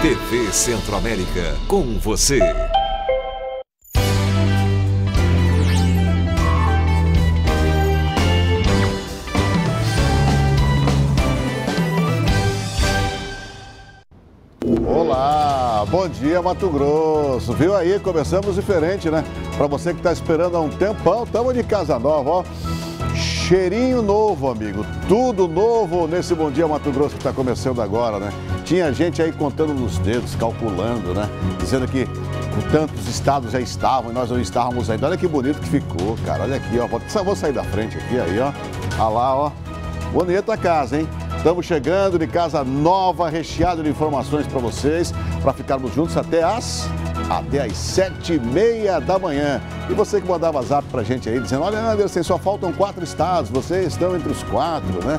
TV Centro-América, com você. Olá, bom dia Mato Grosso. Viu aí? Começamos diferente, né? Para você que está esperando há um tempão, estamos de casa nova, ó. Cheirinho novo, amigo. Tudo novo nesse Bom Dia Mato Grosso que está começando agora, né? Tinha gente aí contando nos dedos, calculando, né? Dizendo que tantos estados já estavam e nós não estávamos ainda. Olha que bonito que ficou, cara. Olha aqui, ó. Vou, vou sair da frente aqui, aí, ó. Olha lá, ó. Bonita a casa, hein? Estamos chegando de casa nova, recheado de informações para vocês, para ficarmos juntos até as até às sete e meia da manhã. E você que mandava zap pra gente aí, dizendo, olha Anderson, só faltam quatro estados, vocês estão entre os quatro, né?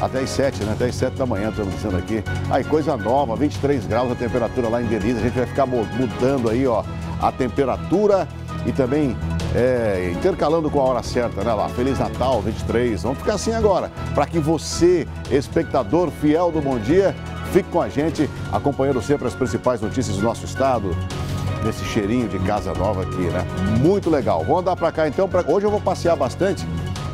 Até às sete, né? Até às sete da manhã, estamos dizendo aqui. Aí, coisa nova, 23 graus a temperatura lá em Denise. A gente vai ficar mudando aí, ó, a temperatura e também é, intercalando com a hora certa, né lá? Feliz Natal, 23. Vamos ficar assim agora, para que você, espectador fiel do Bom Dia, fique com a gente, acompanhando sempre as principais notícias do nosso estado, nesse cheirinho de casa nova aqui, né? Muito legal. Vamos andar para cá então. Pra... Hoje eu vou passear bastante.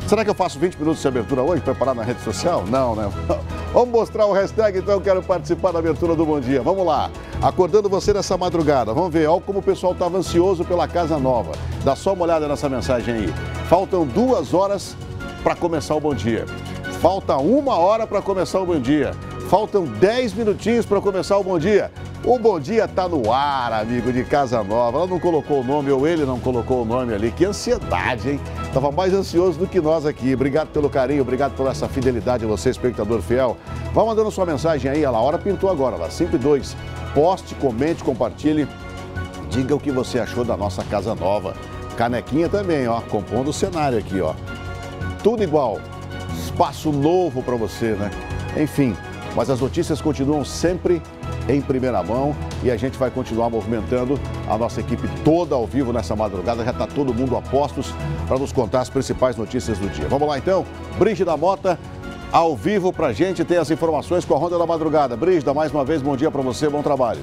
Será que eu faço 20 minutos de abertura hoje, preparado na rede social? Não, né? Vamos mostrar o hashtag, então eu quero participar da abertura do Bom Dia. Vamos lá. Acordando você nessa madrugada. Vamos ver, olha como o pessoal estava ansioso pela casa nova. Dá só uma olhada nessa mensagem aí. Faltam duas horas para começar o Bom Dia. Falta uma hora para começar o Bom Dia. Faltam 10 minutinhos para começar o Bom Dia. O Bom Dia está no ar, amigo de Casa Nova. Ela não colocou o nome, ou ele não colocou o nome ali. Que ansiedade, hein? Estava mais ansioso do que nós aqui. Obrigado pelo carinho, obrigado pela essa fidelidade, você, espectador fiel. Vá mandando sua mensagem aí, a hora pintou agora, lá, 5 e 2. Poste, comente, compartilhe. Diga o que você achou da nossa casa nova. Canequinha também, ó, compondo o cenário aqui, ó. Tudo igual. Espaço novo para você, né? Enfim, mas as notícias continuam sempre em primeira mão e a gente vai continuar movimentando a nossa equipe toda ao vivo nessa madrugada. Já está todo mundo a postos para nos contar as principais notícias do dia. Vamos lá então, Brígida Mota, ao vivo para a gente, tem as informações com a Ronda da Madrugada. Brígida, mais uma vez, bom dia para você, bom trabalho.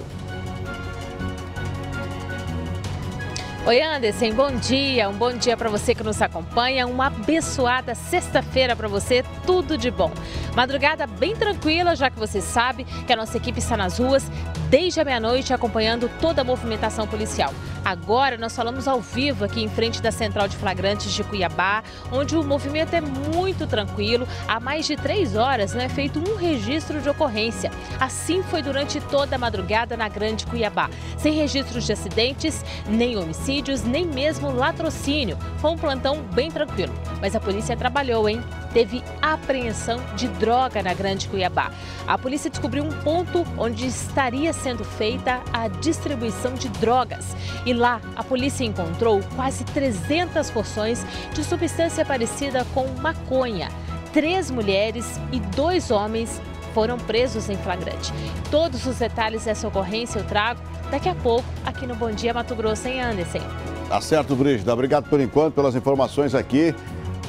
Oi, Anderson, bom dia. Um bom dia para você que nos acompanha. Uma abençoada sexta-feira para você, tudo de bom. Madrugada bem tranquila, já que você sabe que a nossa equipe está nas ruas desde a meia-noite acompanhando toda a movimentação policial. Agora nós falamos ao vivo aqui em frente da Central de Flagrantes de Cuiabá, onde o movimento é muito tranquilo. Há mais de três horas não é feito um registro de ocorrência. Assim foi durante toda a madrugada na Grande Cuiabá, sem registros de acidentes, nem homicídios nem mesmo latrocínio. Foi um plantão bem tranquilo. Mas a polícia trabalhou, hein? Teve apreensão de droga na Grande Cuiabá. A polícia descobriu um ponto onde estaria sendo feita a distribuição de drogas. E lá, a polícia encontrou quase 300 porções de substância parecida com maconha. Três mulheres e dois homens foram presos em flagrante. Todos os detalhes dessa ocorrência eu trago daqui a pouco aqui no Bom Dia Mato Grosso, em Anderson. Tá certo, Brígida. Obrigado por enquanto pelas informações aqui.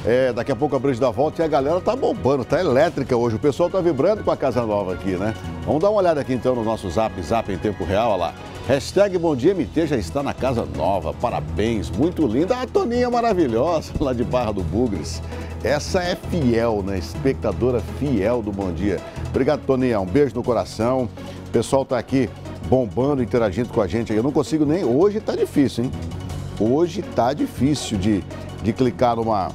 É, daqui a pouco a Brígida volta e a galera tá bombando, tá elétrica hoje. O pessoal tá vibrando com a casa nova aqui, né? Vamos dar uma olhada aqui então no nosso zap, zap em tempo real, olha lá. Hashtag Bom Dia MT já está na casa nova, parabéns, muito linda. A Toninha maravilhosa lá de Barra do Bugres. Essa é fiel, né? Espectadora fiel do Bom Dia. Obrigado, Toninha. Um beijo no coração. O pessoal tá aqui bombando, interagindo com a gente. Eu não consigo nem. Hoje tá difícil, hein? Hoje tá difícil de, de clicar numa,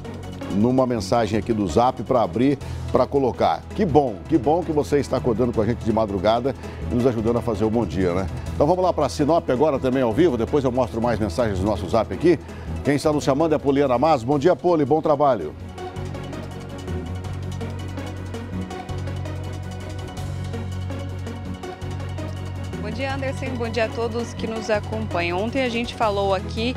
numa mensagem aqui do Zap para abrir, para colocar. Que bom, que bom que você está acordando com a gente de madrugada e nos ajudando a fazer o bom dia, né? Então vamos lá para Sinop agora também ao vivo, depois eu mostro mais mensagens do nosso Zap aqui. Quem está nos chamando é a Poliana Mas. Bom dia, Poli, bom trabalho. dia, Anderson. Bom dia a todos que nos acompanham. Ontem a gente falou aqui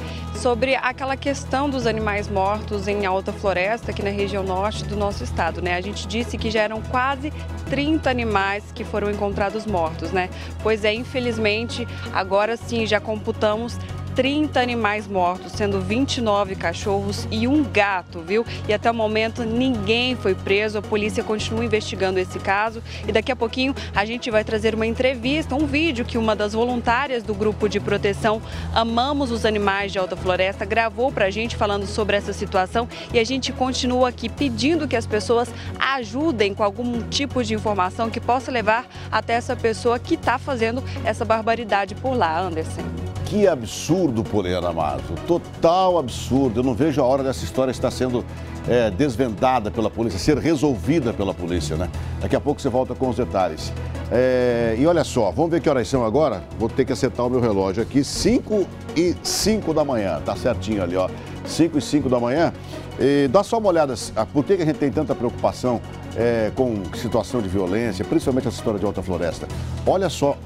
sobre aquela questão dos animais mortos em alta floresta, aqui na região norte do nosso estado, né? A gente disse que já eram quase 30 animais que foram encontrados mortos, né? Pois é, infelizmente, agora sim já computamos 30 animais mortos, sendo 29 cachorros e um gato, viu? E até o momento ninguém foi preso, a polícia continua investigando esse caso e daqui a pouquinho a gente vai trazer uma entrevista, um vídeo que uma das voluntárias do grupo de proteção Amamos os Animais de Alta Floresta gravou pra gente falando sobre essa situação e a gente continua aqui pedindo que as pessoas ajudem com algum tipo de informação que possa levar até essa pessoa que está fazendo essa barbaridade por lá, Anderson. Que absurdo, Poliana Mato. Total absurdo. Eu não vejo a hora dessa história estar sendo é, desvendada pela polícia, ser resolvida pela polícia, né? Daqui a pouco você volta com os detalhes. É, e olha só, vamos ver que horas são agora? Vou ter que acertar o meu relógio aqui. 5 e 5 da manhã, tá certinho ali, ó. 5 e 5 da manhã. E dá só uma olhada, ah, por que a gente tem tanta preocupação é, com situação de violência, principalmente essa história de Alta Floresta? Olha só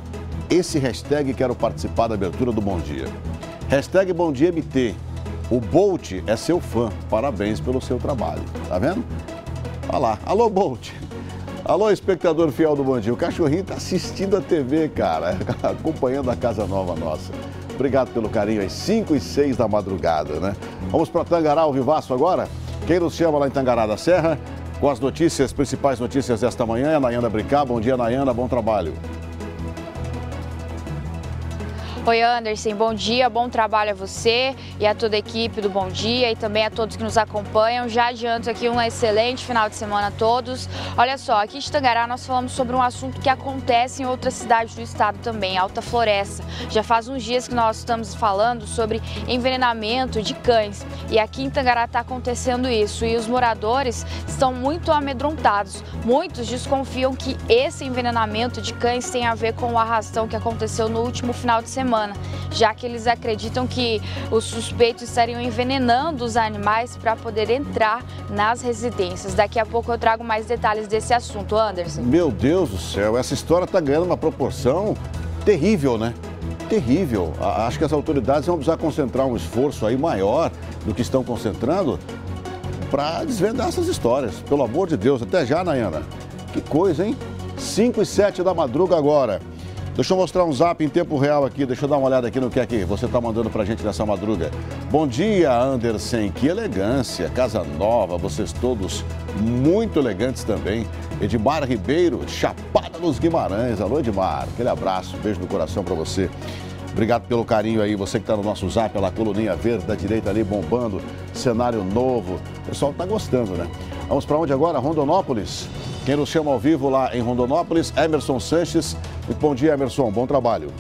esse hashtag quero participar da abertura do Bom Dia. Hashtag Bom Dia MT. O Bolt é seu fã. Parabéns pelo seu trabalho. Tá vendo? Olha lá. Alô, Bolt. Alô, espectador fiel do Bom Dia. O cachorrinho tá assistindo a TV, cara. Acompanhando a Casa Nova Nossa. Obrigado pelo carinho às 5 e 6 da madrugada, né? Vamos para Tangará, o Vivaço agora? Quem nos chama lá em Tangará da Serra? Com as notícias, principais notícias desta manhã, é a Nayana Bricá. Bom dia, Nayana. Bom trabalho. Oi, Anderson, bom dia, bom trabalho a você e a toda a equipe do Bom Dia e também a todos que nos acompanham. Já adianto aqui um excelente final de semana a todos. Olha só, aqui em Tangará nós falamos sobre um assunto que acontece em outras cidades do estado também, Alta Floresta. Já faz uns dias que nós estamos falando sobre envenenamento de cães e aqui em Tangará está acontecendo isso e os moradores estão muito amedrontados. Muitos desconfiam que esse envenenamento de cães tem a ver com o arrastão que aconteceu no último final de semana semana, já que eles acreditam que os suspeitos estariam envenenando os animais para poder entrar nas residências. Daqui a pouco eu trago mais detalhes desse assunto, Anderson. Meu Deus do céu, essa história está ganhando uma proporção terrível, né? Terrível. Acho que as autoridades vão precisar concentrar um esforço aí maior do que estão concentrando para desvendar essas histórias. Pelo amor de Deus, até já, Nayana. Que coisa, hein? 5 e 7 da madruga agora. Deixa eu mostrar um zap em tempo real aqui, deixa eu dar uma olhada aqui no que é que você está mandando para a gente nessa madruga. Bom dia, Anderson, que elegância, casa nova, vocês todos muito elegantes também. Edmar Ribeiro, Chapada nos Guimarães. Alô, Edmar, aquele abraço, beijo no coração para você. Obrigado pelo carinho aí, você que está no nosso zap, pela coluninha verde da direita ali bombando, cenário novo. O pessoal está gostando, né? Vamos para onde agora? Rondonópolis. Quem nos chama ao vivo lá em Rondonópolis, Emerson Sanches. Bom dia, Emerson. Bom trabalho.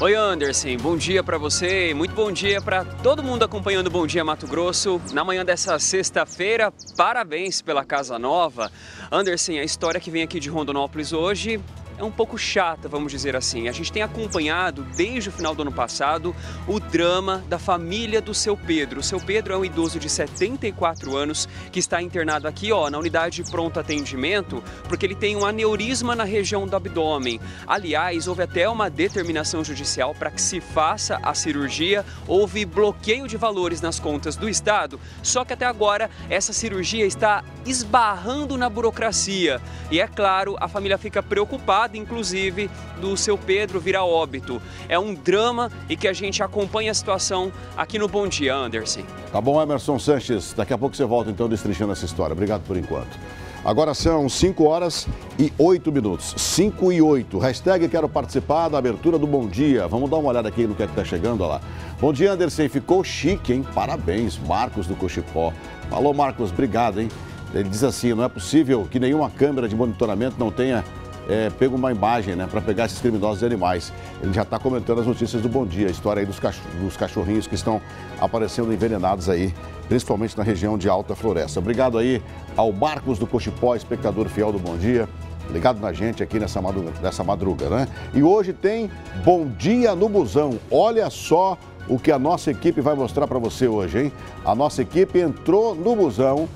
Oi Anderson, bom dia para você, muito bom dia para todo mundo acompanhando Bom Dia Mato Grosso. Na manhã dessa sexta-feira, parabéns pela casa nova. Anderson, a história que vem aqui de Rondonópolis hoje é um pouco chata, vamos dizer assim. A gente tem acompanhado desde o final do ano passado o drama da família do seu Pedro. O seu Pedro é um idoso de 74 anos que está internado aqui, ó, na unidade de pronto atendimento, porque ele tem um aneurisma na região do abdômen. Aliás, houve até uma determinação judicial para que se faça a cirurgia. Houve bloqueio de valores nas contas do estado, só que até agora essa cirurgia está esbarrando na burocracia. E é claro, a família fica preocupada inclusive, do seu Pedro virar óbito. É um drama e que a gente acompanha a situação aqui no Bom Dia, Anderson. Tá bom, Emerson Sanches. Daqui a pouco você volta então destrinchando essa história. Obrigado por enquanto. Agora são 5 horas e 8 minutos. 5 e 8. Hashtag quero participar da abertura do Bom Dia. Vamos dar uma olhada aqui no que é que tá chegando olha lá. Bom dia, Anderson. Ficou chique, hein? Parabéns, Marcos do Cochipó. Falou, Marcos. Obrigado, hein? Ele diz assim: não é possível que nenhuma câmera de monitoramento não tenha é, pego uma imagem né, para pegar esses criminosos de animais. Ele já está comentando as notícias do Bom Dia, a história aí dos, dos cachorrinhos que estão aparecendo envenenados aí, principalmente na região de Alta Floresta. Obrigado aí ao Marcos do Cochipó, espectador fiel do Bom Dia ligado na gente aqui nessa madruga, nessa madruga, né? E hoje tem Bom Dia no Busão. Olha só o que a nossa equipe vai mostrar para você hoje, hein? A nossa equipe entrou no busão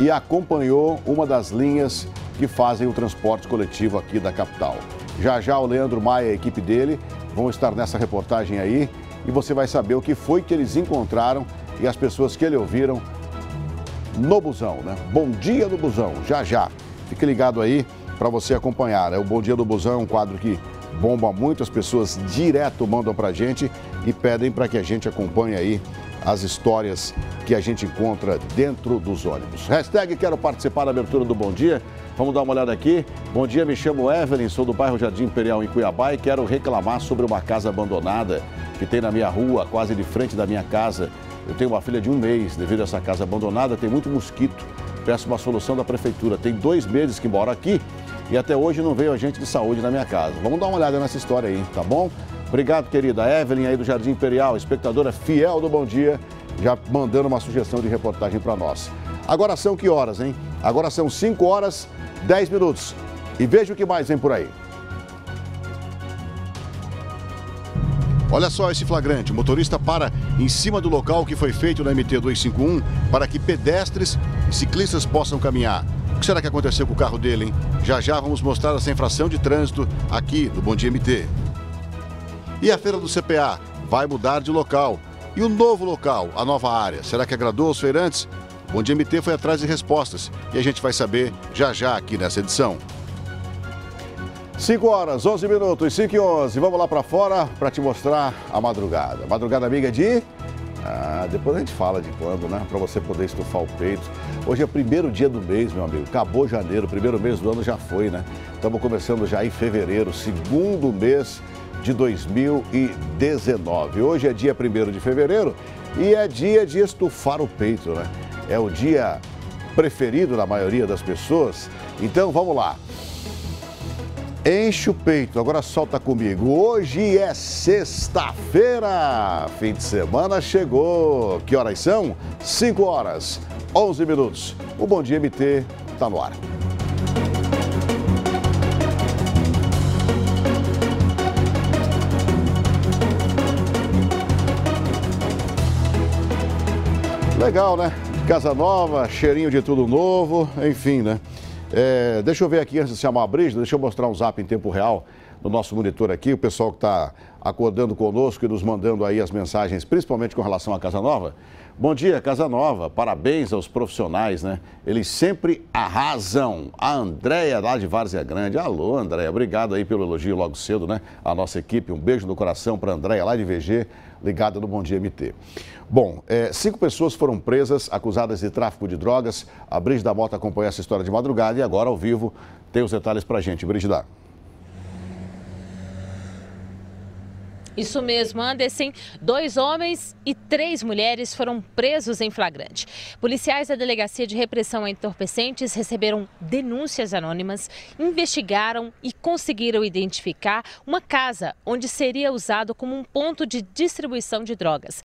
e acompanhou uma das linhas que fazem o transporte coletivo aqui da capital. Já já o Leandro Maia e a equipe dele vão estar nessa reportagem aí e você vai saber o que foi que eles encontraram e as pessoas que ele ouviram no busão, né? Bom dia no busão, já já. Fique ligado aí para você acompanhar. Né? O Bom Dia do Busão é um quadro que bomba muito, as pessoas direto mandam para a gente e pedem para que a gente acompanhe aí as histórias que a gente encontra dentro dos ônibus. Hashtag quero participar da abertura do Bom Dia. Vamos dar uma olhada aqui. Bom dia, me chamo Evelyn, sou do bairro Jardim Imperial em Cuiabá e quero reclamar sobre uma casa abandonada que tem na minha rua, quase de frente da minha casa. Eu tenho uma filha de um mês, devido a essa casa abandonada, tem muito mosquito. Peço uma solução da prefeitura. Tem dois meses que moro aqui e até hoje não veio agente de saúde na minha casa. Vamos dar uma olhada nessa história aí, tá bom? Obrigado, querida Evelyn aí do Jardim Imperial, espectadora fiel do Bom Dia, já mandando uma sugestão de reportagem para nós. Agora são que horas, hein? Agora são 5 horas 10 minutos. E veja o que mais vem por aí. Olha só esse flagrante. O motorista para em cima do local que foi feito na MT 251 para que pedestres e ciclistas possam caminhar. O que será que aconteceu com o carro dele, hein? Já já vamos mostrar essa infração de trânsito aqui no Bom Dia MT. E a feira do CPA vai mudar de local. E o novo local, a nova área, será que agradou aos feirantes? Bom Dia MT foi atrás de respostas e a gente vai saber já já aqui nessa edição. 5 horas, 11 minutos, 5 e 11. Vamos lá para fora para te mostrar a madrugada. Madrugada amiga de... Ah, depois a gente fala de quando, né? Para você poder estufar o peito. Hoje é o primeiro dia do mês, meu amigo. Acabou janeiro, primeiro mês do ano já foi, né? Estamos começando já em fevereiro, segundo mês de 2019. Hoje é dia 1 de fevereiro e é dia de estufar o peito, né? É o dia preferido da maioria das pessoas. Então vamos lá. Enche o peito, agora solta comigo. Hoje é sexta-feira, fim de semana chegou. Que horas são? 5 horas, 11 minutos. O Bom Dia MT está no ar. Legal, né? Casa nova, cheirinho de tudo novo, enfim, né? É, deixa eu ver aqui antes de chamar a Brígida, deixa eu mostrar um zap em tempo real no nosso monitor aqui, o pessoal que está acordando conosco e nos mandando aí as mensagens, principalmente com relação à Casa Nova. Bom dia, Casa Nova. Parabéns aos profissionais, né? Eles sempre arrasam. A Andréia lá de Várzea Grande. Alô, Andréia. Obrigado aí pelo elogio logo cedo, né? A nossa equipe. Um beijo no coração para a Andréia lá de VG, ligada no Bom Dia MT. Bom, é, cinco pessoas foram presas, acusadas de tráfico de drogas. A Brígida Mota acompanha essa história de madrugada e agora, ao vivo, tem os detalhes para a gente. Brígida. Isso mesmo, Anderson. Dois homens e três mulheres foram presos em flagrante. Policiais da Delegacia de Repressão a Entorpecentes receberam denúncias anônimas, investigaram e conseguiram identificar uma casa onde seria usado como um ponto de distribuição de drogas.